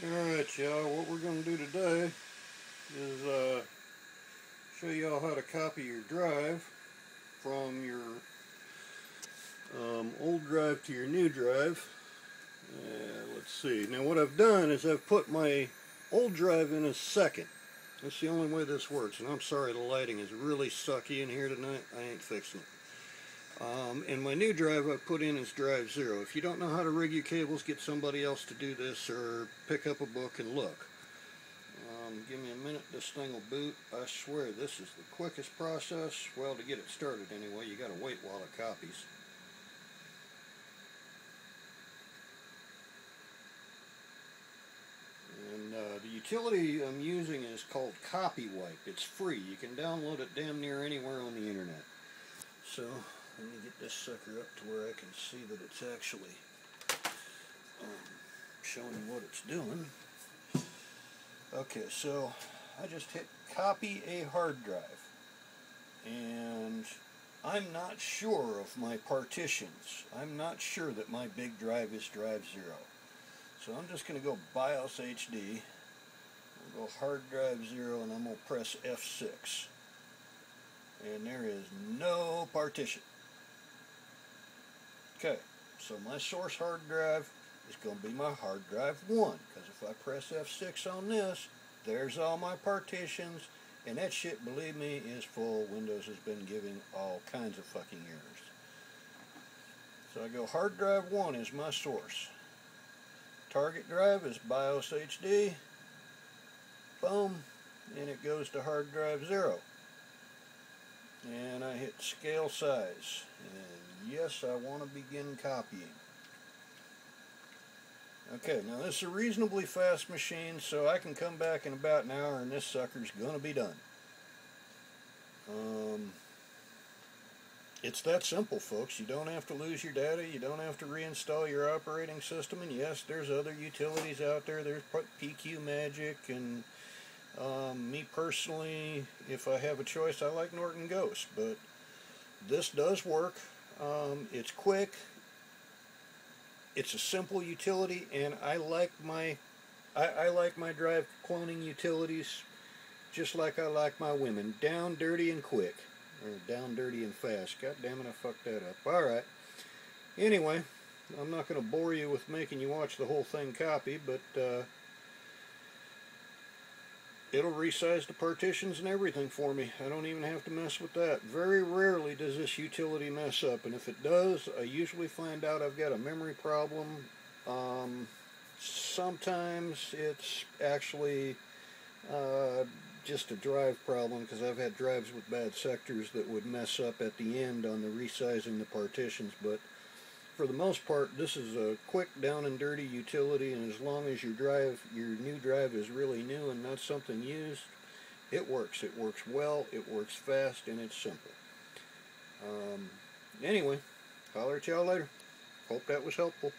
Alright y'all, what we're going to do today is uh, show y'all how to copy your drive from your um, old drive to your new drive. Uh, let's see, now what I've done is I've put my old drive in a second. That's the only way this works, and I'm sorry the lighting is really sucky in here tonight. I ain't fixing it. Um, and my new drive I put in is drive zero. If you don't know how to rig your cables, get somebody else to do this or pick up a book and look. Um, give me a minute, this thing will boot. I swear this is the quickest process. Well, to get it started anyway, you gotta wait while it copies. And uh, the utility I'm using is called CopyWipe. It's free. You can download it damn near anywhere on the internet. So let me get this sucker up to where I can see that it's actually um, showing what it's doing. Okay, so I just hit copy a hard drive. And I'm not sure of my partitions. I'm not sure that my big drive is drive zero. So I'm just going to go BIOS HD. I'll go hard drive zero and I'm going to press F6. And there is no partition. Okay, so my source hard drive is going to be my hard drive 1, because if I press F6 on this, there's all my partitions, and that shit, believe me, is full. Windows has been giving all kinds of fucking errors. So I go hard drive 1 is my source. Target drive is BIOS HD. Boom. And it goes to hard drive 0. And I hit scale size. And yes, I want to begin copying. Okay, now this is a reasonably fast machine, so I can come back in about an hour and this sucker's to be done. Um, it's that simple, folks. You don't have to lose your data. You don't have to reinstall your operating system. And yes, there's other utilities out there. There's PQ Magic and um, me personally, if I have a choice, I like Norton Ghost. But this does work. Um, it's quick. It's a simple utility, and I like my I, I like my drive cloning utilities just like I like my women. Down, dirty, and quick. Or down, dirty, and fast. God damn it, I fucked that up. Alright. Anyway, I'm not going to bore you with making you watch the whole thing copy, but uh, it'll resize the partitions and everything for me. I don't even have to mess with that. Very rarely does this utility mess up, and if it does, I usually find out I've got a memory problem. Um, sometimes it's actually uh, just a drive problem because I've had drives with bad sectors that would mess up at the end on the resizing the partitions, but for the most part, this is a quick down and dirty utility, and as long as your drive, your new drive is really new and not something used, it works. It works well, it works fast, and it's simple. Um, anyway, holler at y'all later. Hope that was helpful.